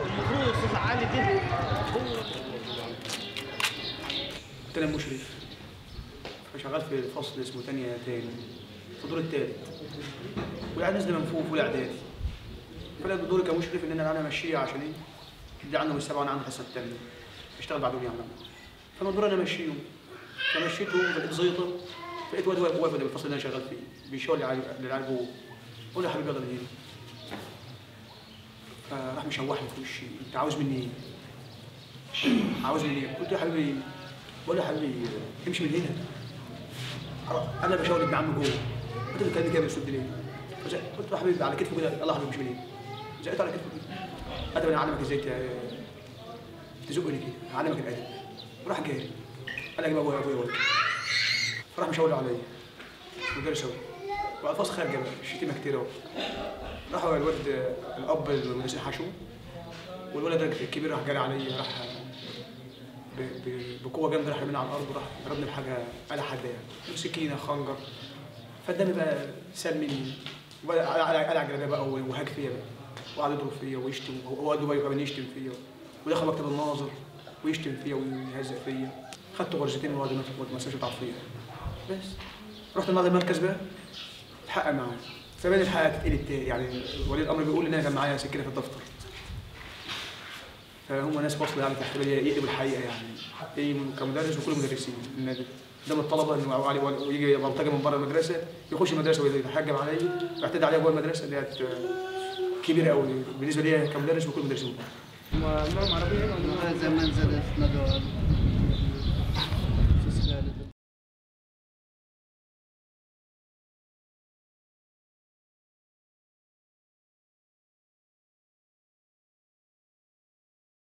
المفروض الصوت العالي مشرف فشغال في فصل اسمه تانية تاني. في الدور التالت. والعيال نازله من فوق في إعدادي. فانا دوري كمشرف ان أنا أنا امشيه عشان إيه؟ اللي عنده السبعة وأنا عندي الحصه الثانية اشتغل بعدهم يعني فانا دوري أنا امشيهم فمشيتهم فلقيت زيطة. فلقيت واد واقف قدام الفصل اللي أنا شغال فيه. بيشاور للعيال جوه. قول يا حبيبي يلا من فراح مشوحني في وشي. انت عاوز مني إيه؟ عاوز مني إيه؟ قلت له يا حبيبي بقول له يا حبيبي امشي من هنا. أنا بشاور ابن عمي جوه. له كان كده بيسد ليه؟ قلت له يا حبيبي على كتفه كده يلا يا حبيبي امشي من هنا. زقيته على كتفه كده ادب أنا اعلمك إزاي تزقني كده. اعلمك الادب وراح جاري قال لك بقى أبويا أبويا ابويا فراح مشاور عليا. وجاري سوا والفاظ خارجه بقى الشتيمه كتير أهو. راحوا الواد الأب حشوه والولد الكبير راح جاري عليا راح بقوة جامدة راح رميني على الأرض وراح ضربني بحاجة آلة حاده يعني. سكينه خنجر. فالدم بقى سال مني. قلع جلابية بقى وهاج فيا بقى. وقعد يضرب فيا ويشتم. قلبه بقى كمان يشتم فيا. ودخل مكتب الناظر ويشتم فيا ويهزق فيا. خدت غرزتين وقعد ما تمسكش تعطيه بس. رحت المركز بقى اتحقق معاه فبان الحقيقة تتقلب تاني يعني ولي الأمر بيقول ان أنا كان معايا سكينة في الدفتر. فهم ناس فاصله يعني تحت يقلبوا الحقيقة يعني. من- كمدرس وكل المدرسين. النادي قدام الطلبة إنه علي ويجي بلطجه من بره المدرسة يخش المدرسة ويتحجم عليا يعتدي عليا جوه المدرسة ديت كبيرة قوي بالنسبة لي كمدرس وكل المدرسين اللغة العربيه هذا منزل في مدرسة